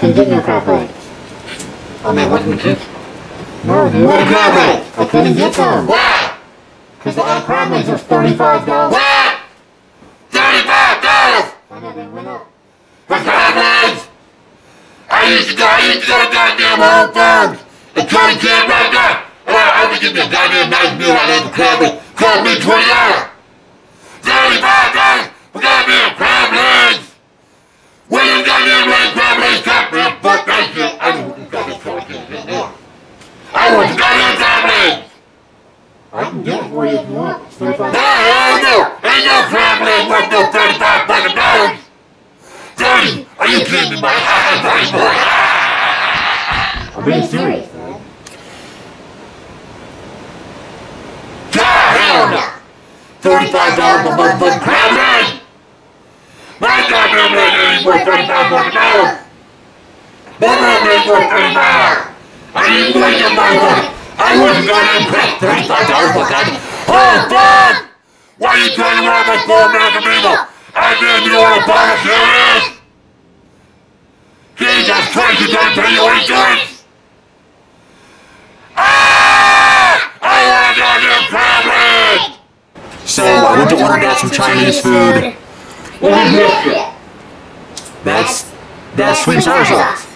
I did not cooperate. Oh man, what can we keep? No, you wouldn't. I couldn't get to. Why? Because the ad primaries are $35. What? $35? I know, they went up. The primaries! I used to go, I used to go to goddamn old farms. And try to get right now. And I always give me a goddamn nice meal I never the with. Call me $20. $35! I can get it for you if you want. 35. No, hell no! Ain't no leg worth no thirty-five fucking dollars! Thirty? Are you kidding me, man? I'm being serious, man. God, hell no! Thirty-five dollars for motherfucking crab leg? My goddamn leg ain't worth thirty-five fucking dollars! My crab leg's worth thirty-five! I didn't wait your motherfucker! I wouldn't go goddamn crap thirty-five dollars for goddamn... Oh, fuck! Why are you turning around like poor American people? I didn't you want to buy a serious? Jesus Christ, you gotta pay your insurance! Ah! I want a goddamn crab leg! So, I went to order out some Chinese food. What is this? That's, that's sweet and sour sauce.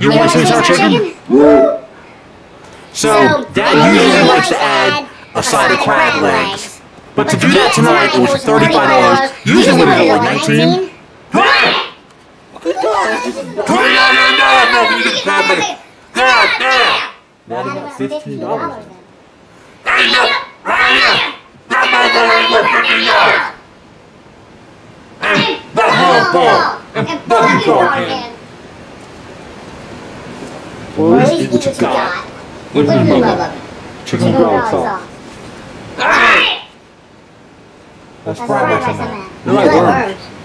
You want sweet and sour chicken? So, Dad usually likes to add a side of crab legs. But to do that tonight, it was $35. Usually would have like 19 Twenty dollars now, no, you get crab legs. God damn! Now they got $15. Hey, look, right here! That motherfucker ain't worth fifty dollars! And that whole ball, and fucking talking. Well, at least eat what you got. What do you love of it? Chicken garlic sauce. Hey! That's fried rice in